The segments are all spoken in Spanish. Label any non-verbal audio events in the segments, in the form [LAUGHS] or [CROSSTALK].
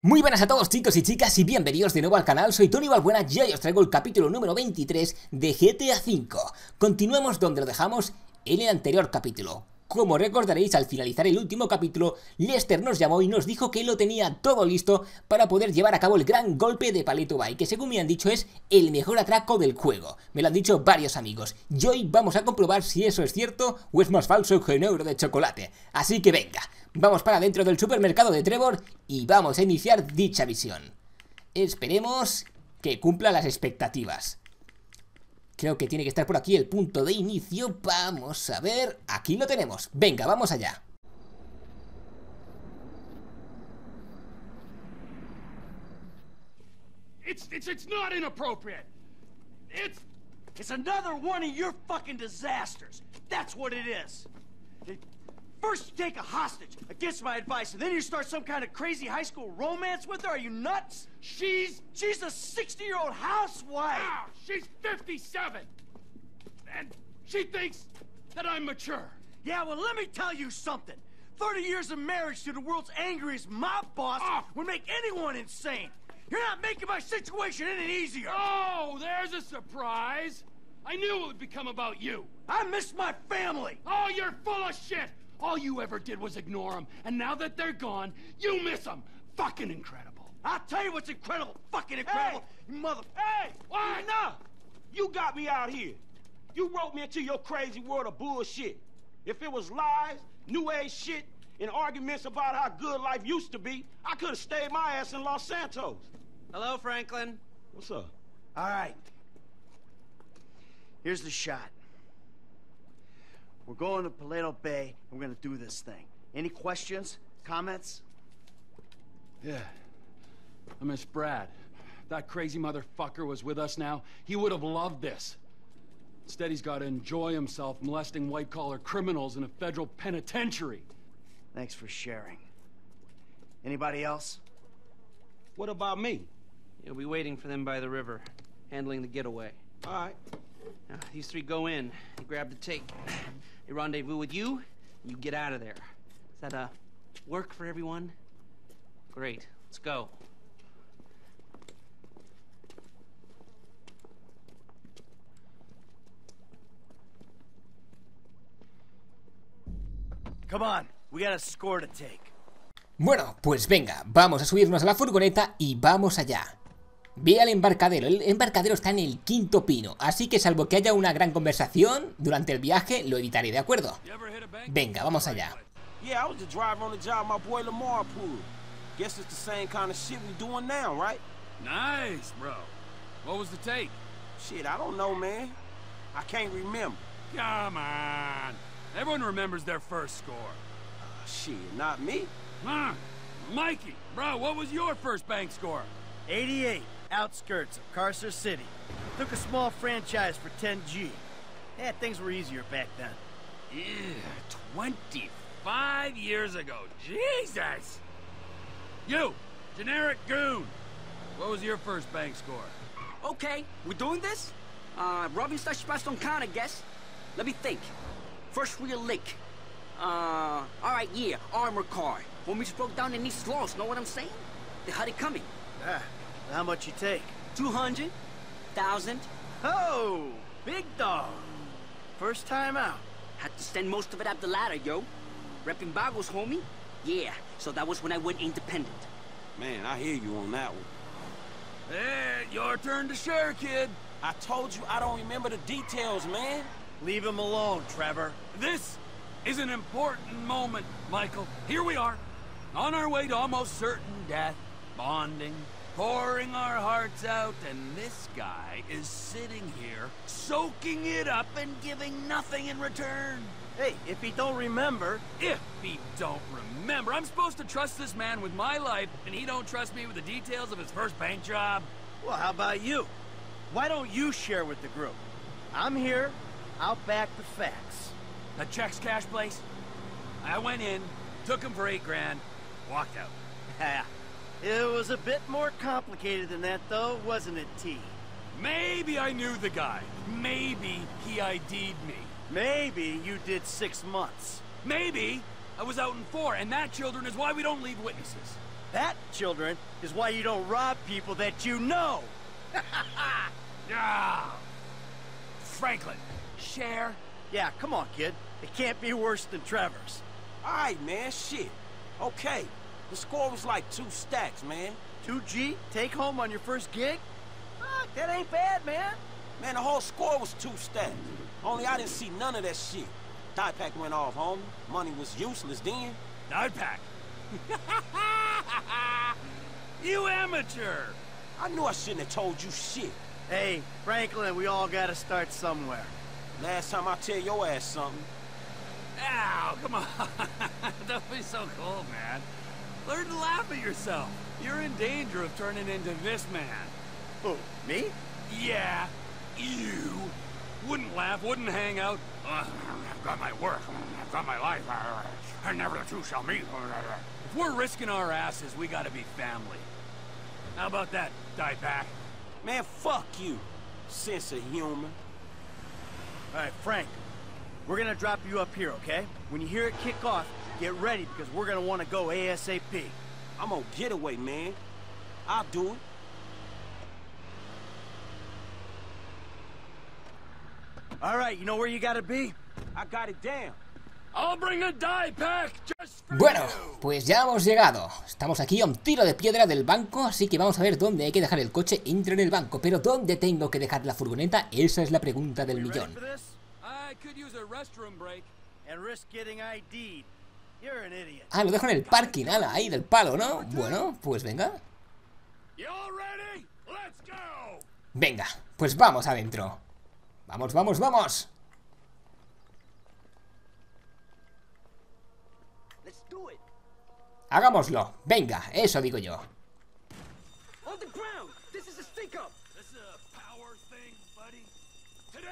Muy buenas a todos chicos y chicas y bienvenidos de nuevo al canal, soy Tony Balbuena y hoy os traigo el capítulo número 23 de GTA V. Continuemos donde lo dejamos en el anterior capítulo. Como recordaréis, al finalizar el último capítulo, Lester nos llamó y nos dijo que lo tenía todo listo para poder llevar a cabo el gran golpe de Palito Bay, que según me han dicho es el mejor atraco del juego. Me lo han dicho varios amigos. Y hoy vamos a comprobar si eso es cierto o es más falso que un euro de chocolate. Así que venga, vamos para dentro del supermercado de Trevor y vamos a iniciar dicha misión. Esperemos que cumpla las expectativas. Creo que tiene que estar por aquí el punto de inicio. Vamos a ver. Aquí lo tenemos. Venga, vamos allá. It's it's it's not inappropriate. It's it's another one of your fucking disasters. That's what it is. First you take a hostage against my advice, and then you start some kind of crazy high school romance with her? Are you nuts? She's... She's a 60-year-old housewife! Wow, she's 57! And she thinks that I'm mature. Yeah, well, let me tell you something. 30 years of marriage to the world's angriest mob boss oh. would make anyone insane. You're not making my situation any easier. Oh, there's a surprise. I knew it would become about you. I miss my family. Oh, you're full of shit. All you ever did was ignore them, and now that they're gone, you miss them. Fucking incredible. I'll tell you what's incredible. Fucking incredible. Hey! You mother... Hey! Why? Enough! You got me out here. You wrote me into your crazy world of bullshit. If it was lies, new age shit, and arguments about how good life used to be, I could have stayed my ass in Los Santos. Hello, Franklin. What's up? All right. Here's the shot. We're going to Paleto Bay, and we're gonna do this thing. Any questions? Comments? Yeah. I miss Brad. That crazy motherfucker was with us now. He would have loved this. Instead, he's got to enjoy himself molesting white-collar criminals in a federal penitentiary. Thanks for sharing. Anybody else? What about me? You'll be waiting for them by the river, handling the getaway. All right. Now, these three go in. You grab the tape. They rendezvous with you, you get out of there. Does that, uh, work for everyone? Great. Let's go. Come on, we got a score to take. Bueno, pues venga, vamos a subirnos a la furgoneta y vamos allá. Ve al embarcadero, el embarcadero está en el quinto pino, así que salvo que haya una gran conversación durante el viaje, lo editaré, ¿de acuerdo? Venga, vamos allá. Yeah, I was the driver on the job my boy Lamar pulled. Guess it's the same kind of shit we doing now, right? Nice, bro. What was the take? Shit, I don't know, man. I can't remember. Come on. Everyone remembers their first score. Uh, shit, not me. Huh? Mikey, bro, what was your first bank score? 88 outskirts of Carcer City. Took a small franchise for 10G. Yeah, things were easier back then. Yeah, 25 years ago. Jesus! You, generic goon. What was your first bank score? Okay, we're doing this? Uh, robbing such spots don't count, I guess. Let me think. First real lick. Uh, alright, yeah, armor car. When Homies broke down in East Los, know what I'm saying? They had it coming. Ah, how much you take? 200? Thousand? Oh, big dog. First time out. Had to send most of it up the ladder, yo. Repping Bagos, homie? Yeah, so that was when I went independent. Man, I hear you on that one. Hey, your turn to share, kid. I told you I don't remember the details, man. Leave him alone, Trevor. This is an important moment, Michael. Here we are, on our way to almost certain death, bonding, pouring our hearts out, and this guy is sitting here, soaking it up and giving nothing in return. Hey, if he don't remember... If he don't remember, I'm supposed to trust this man with my life, and he don't trust me with the details of his first bank job? Well, how about you? Why don't you share with the group? I'm here, I'll back the facts. The checks cash place? I went in, took him for eight grand, walked out. [LAUGHS] It was a bit more complicated than that, though, wasn't it, T? Maybe I knew the guy. Maybe he ID'd me. Maybe you did six months. Maybe I was out in four, and that, children, is why we don't leave witnesses. That, children, is why you don't rob people that you know. [LAUGHS] Ah. Franklin, share. Yeah, come on, kid. It can't be worse than Trevor's. All right, man, shit. Okay, the score was like two stacks, man. 2G, take home on your first gig? Ah, that ain't bad, man. Man, the whole score was two stacks. Only I didn't see none of that shit. Die pack went off, homie. Money was useless then. Nine pack. [LAUGHS] you amateur. I knew I shouldn't have told you shit. Hey, Franklin, we all gotta start somewhere. Last time I tell your ass something. Ow, come on. [LAUGHS] Don't be so cold, man. Learn to laugh at yourself. You're in danger of turning into this man. Who, me? Yeah, you. Wouldn't laugh, wouldn't hang out. Uh, I've got my work, I've got my life, and never the two shall meet. If we're risking our asses, we gotta be family. How about that, die back? Man, fuck you. Sense of humor. All right, Frank. We're gonna drop you up here, okay? When you hear it kick off, get ready because we're gonna want to go ASAP. I'm on getaway, man. I'll do it. All right, you know where you gotta be? I got it down. I'll bring a die pack just for Bueno, pues ya hemos llegado. Estamos aquí a un tiro de piedra del banco, así que vamos a ver dónde hay que dejar el coche entre en el banco. Pero ¿dónde tengo que dejar la furgoneta? Esa es la pregunta del millón. Ah, lo dejo en el parking, ala, ahí del palo, ¿no? Bueno, pues venga. Venga, pues vamos adentro. Vamos, vamos, vamos. Let's do it. Hagámoslo. Venga, eso digo yo.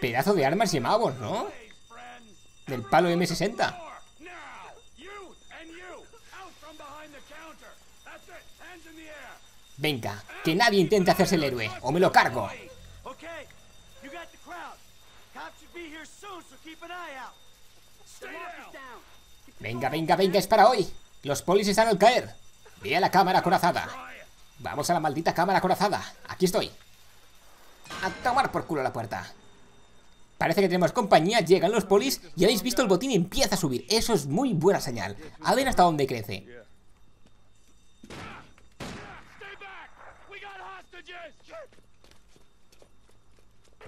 Pedazo de armas llevábamos, ¿no? days, friends. Del palo M60. Venga, que nadie intente hacerse el héroe, o me lo cargo. Venga, venga, venga, es para hoy. Los polis están al caer. Ve a la cámara it. Vamos a la maldita cámara acorazada. Aquí estoy. A tomar por culo la puerta. Parece que tenemos compañía, llegan los polis y habéis visto el botín empieza a subir. Eso es muy buena señal. A ver hasta dónde crece. Stay back. We got hostages. Tell the sheriff the 211 is confirmed. We're gonna need everything we got down here.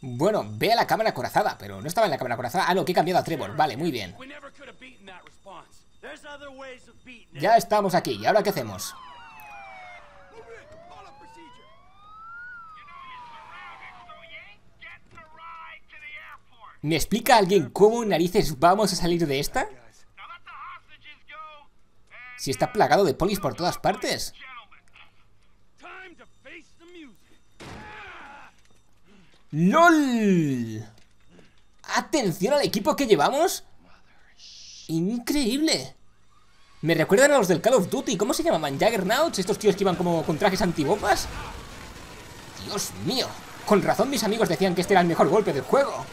Bueno, ve a la cámara acorazada, pero no estaba en la cámara acorazada. Ah, no, que he cambiado a Trevor. Vale, muy bien. We never could have beaten that response. There's other ways of beating it. Ya estamos aquí. ¿Y ahora qué hacemos? ¿Me explica alguien cómo narices vamos a salir de esta? Si está plagado de polis por todas partes. ¡LOL! ¡Atención al equipo que llevamos! ¡Increíble! Me recuerdan a los del Call of Duty. ¿Cómo se llamaban? ¿Juggernauts? Estos tíos que iban como con trajes antibombas. ¡Dios mío! Con razón mis amigos decían que este era el mejor golpe del juego.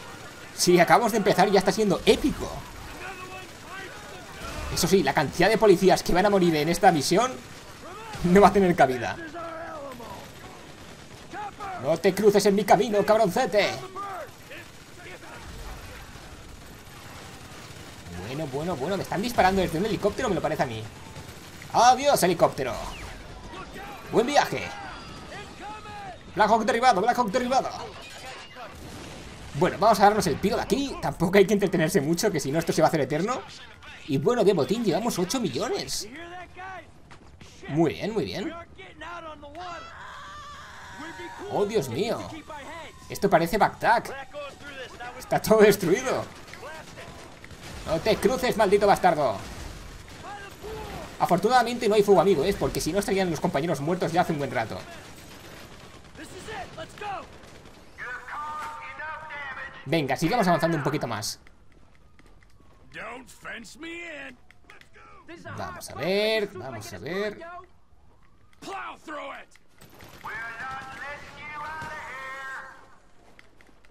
Si acabamos de empezar ya está siendo épico. Eso sí, la cantidad de policías que van a morir en esta misión no va a tener cabida. No te cruces en mi camino, cabroncete. Bueno, bueno, bueno, me están disparando desde un helicóptero, me lo parece a mí. Adiós, helicóptero. Buen viaje. Black Hawk derribado, Black Hawk derribado. Bueno, vamos a darnos el piro de aquí. Tampoco hay que entretenerse mucho, que si no esto se va a hacer eterno. Y bueno, de botín llevamos 8 millones. Muy bien, muy bien. Oh, Dios mío. Esto parece we Está todo destruido. No te cruces, maldito bastardo. Afortunadamente no hay fuego amigo, ¿eh? Porque si no estarían los compañeros muertos ya hace un buen rato. Venga, sigamos avanzando un poquito más. Vamos a ver, vamos a ver.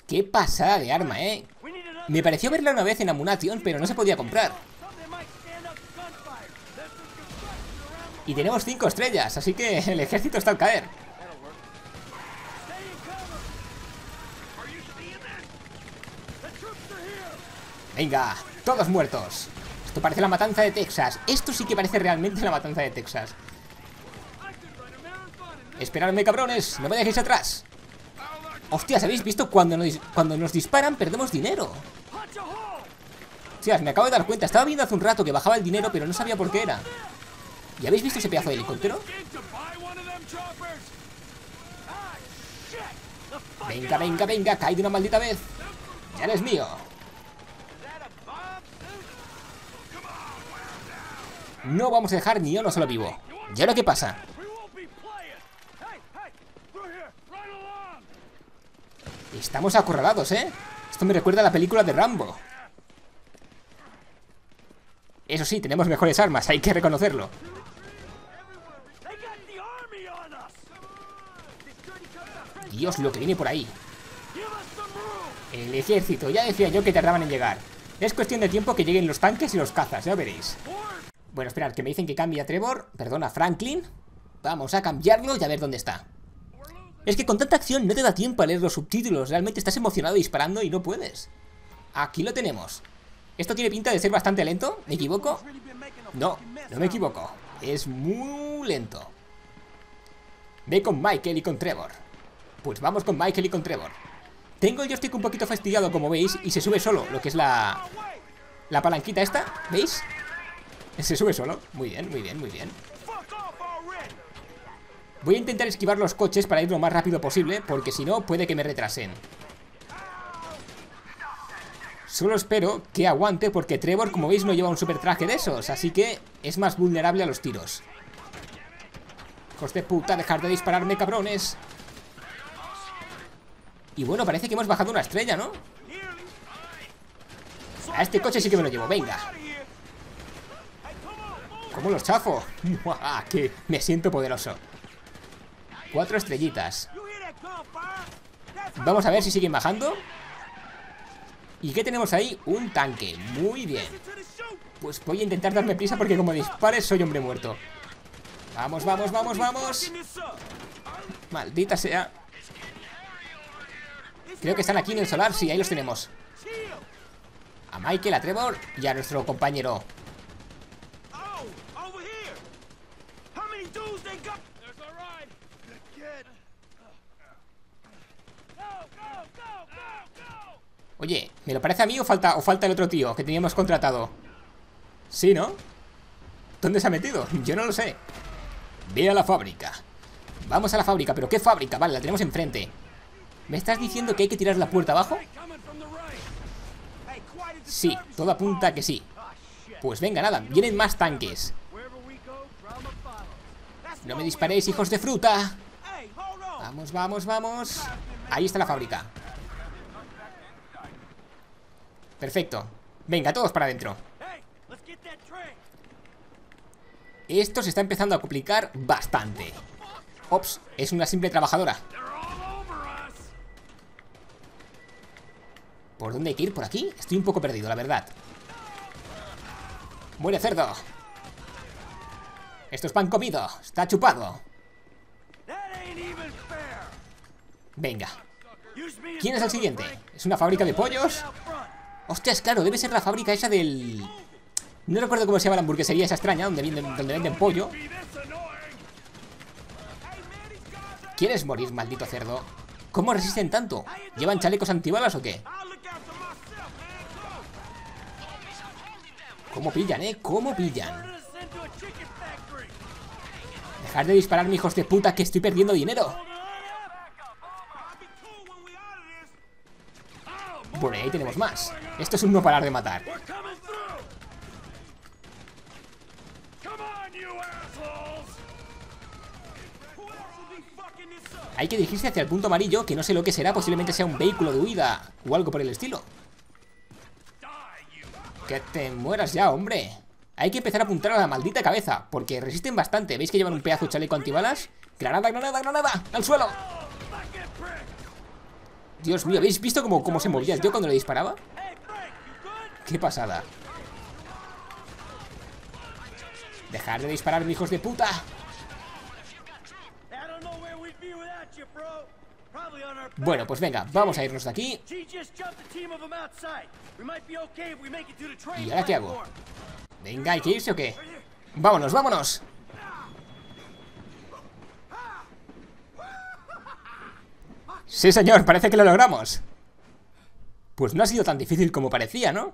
Qué pasada de arma, ¿eh? Me pareció verla una vez en Amunation, pero no se podía comprar. Y tenemos 5 estrellas, así que el ejército está al caer. Venga, todos muertos. Esto parece la matanza de Texas. Esto sí que parece realmente la matanza de Texas. Esperadme, cabrones. No me dejéis atrás. Hostias, ¿habéis visto? Cuando nos, cuando nos disparan perdemos dinero. Hostias, me acabo de dar cuenta. Estaba viendo hace un rato que bajaba el dinero, pero no sabía por qué era. ¿Y habéis visto ese pedazo de helicóptero? Venga, venga, venga. Cae de una maldita vez. Ya eres mío. No vamos a dejar ni uno solo vivo. ¿Y ahora qué pasa? Estamos acorralados, ¿eh? Esto me recuerda a la película de Rambo. Eso sí, tenemos mejores armas, hay que reconocerlo. Dios, lo que viene por ahí. El ejército, ya decía yo que tardaban en llegar. Es cuestión de tiempo que lleguen los tanques y los cazas, ya veréis. Bueno, esperad, que me dicen que cambie a Trevor, perdona, Franklin. Vamos a cambiarlo y a ver dónde está. Es que con tanta acción no te da tiempo a leer los subtítulos, realmente estás emocionado disparando y no puedes. Aquí lo tenemos. Esto tiene pinta de ser bastante lento, ¿me equivoco? No, no me equivoco. Es muy lento. Ve con Michael y con Trevor. Pues vamos con Michael y con Trevor. Tengo el joystick un poquito fastidiado, como veis, y se sube solo, lo que es la... La palanquita esta, ¿veis? Se sube solo. Muy bien, muy bien, muy bien. Voy a intentar esquivar los coches para ir lo más rápido posible, porque si no, puede que me retrasen. Solo espero que aguante, porque Trevor, como veis, no lleva un super traje de esos, así que es más vulnerable a los tiros. Hijos de puta, dejar de dispararme, cabrones. Y bueno, parece que hemos bajado una estrella, ¿no? A este coche sí que me lo llevo, venga. ¿Cómo los chafo? [LAUGHS] Que me siento poderoso. Cuatro estrellitas. Vamos a ver si siguen bajando. ¿Y qué tenemos ahí? Un tanque. Muy bien. Pues voy a intentar darme prisa porque como dispares soy hombre muerto. Vamos, vamos, vamos, vamos. Maldita sea. Creo que están aquí en el solar. Sí, ahí los tenemos. A Michael, a Trevor y a nuestro compañero. Oh, over here. How many dudes they got? There's a ride. Get. Go, go, go, go, go. Oye, ¿me lo parece a mí o falta, o falta el otro tío que teníamos contratado? Sí, ¿no? ¿Dónde se ha metido? Yo no lo sé. Ve a la fábrica. Vamos a la fábrica, pero ¿qué fábrica? Vale, la tenemos enfrente. ¿Me estás diciendo que hay que tirar la puerta abajo? Sí, todo apunta que sí. Pues venga, nada, vienen más tanques. No me disparéis, hijos de fruta. Vamos, vamos, vamos. Ahí está la fábrica. Perfecto. Venga, todos para adentro. Esto se está empezando a complicar bastante. Ops, es una simple trabajadora. ¿Por dónde hay que ir? ¿Por aquí? Estoy un poco perdido, la verdad. Muere cerdo. Esto es pan comido. Está chupado. Venga. ¿Quién es el siguiente? ¿Es una fábrica de pollos? Hostias, claro, debe ser la fábrica esa del... No recuerdo cómo se llama la hamburguesería esa extraña, donde venden, donde venden pollo. ¿Quieres morir, maldito cerdo? ¿Cómo resisten tanto? ¿Llevan chalecos antibalas o qué? ¿Cómo pillan, eh? ¿Cómo pillan? Dejar de dispararme, hijos de puta, que estoy perdiendo dinero. Por ahí tenemos más. Esto es un no parar de matar. Hay que dirigirse hacia el punto amarillo, que no sé lo que será, posiblemente sea un vehículo de huida o algo por el estilo. Que te mueras ya, hombre. Hay que empezar a apuntar a la maldita cabeza, porque resisten bastante. ¿Veis que llevan un pedazo de chaleco antibalas? ¡Granada, granada, granada! ¡Al suelo! Prick. Dios mío, ¿habéis visto cómo, cómo se movía el tío cuando le disparaba? Qué pasada. Dejar de disparar, hijos de puta. Bueno, pues venga, vamos a irnos de aquí. ¿Y ahora qué hago? Venga, ¿hay que irse o qué? ¡Vámonos, vámonos! Sí, señor, parece que lo logramos. Pues no ha sido tan difícil como parecía, ¿no?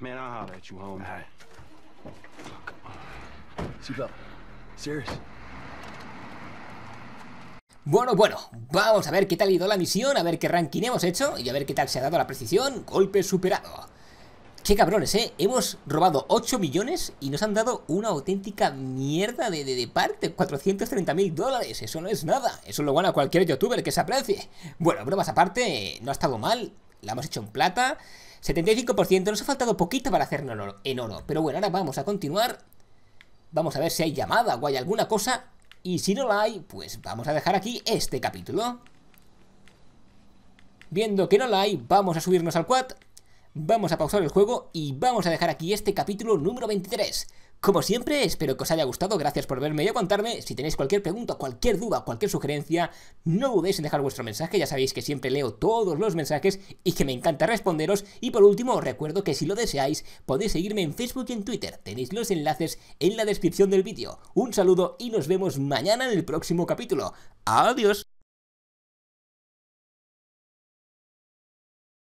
Man, I'll holler at you, homie. All right. Seatbelt. Serious. Bueno, bueno, vamos a ver qué tal ha ido la misión, a ver qué ranking hemos hecho y a ver qué tal se ha dado la precisión. Golpe superado. Qué cabrones, ¿eh? Hemos robado 8 millones y nos han dado una auténtica mierda de, de, de parte. 430 mil dólares. Eso no es nada. Eso lo gana cualquier youtuber que se aprecie. Bueno, bromas aparte, no ha estado mal. La hemos hecho en plata. 75%. Nos ha faltado poquito para hacerlo en oro, en oro. Pero bueno, ahora vamos a continuar. Vamos a ver si hay llamada o hay alguna cosa. Y si no la hay, pues vamos a dejar aquí este capítulo. Viendo que no la hay, vamos a subirnos al quad. Vamos a pausar el juego y vamos a dejar aquí este capítulo número 23. Como siempre, espero que os haya gustado, gracias por verme y aguantarme. Si tenéis cualquier pregunta, cualquier duda, cualquier sugerencia, no dudéis en dejar vuestro mensaje, ya sabéis que siempre leo todos los mensajes y que me encanta responderos. Y por último, os recuerdo que si lo deseáis, podéis seguirme en Facebook y en Twitter, tenéis los enlaces en la descripción del vídeo. Un saludo y nos vemos mañana en el próximo capítulo. Adiós.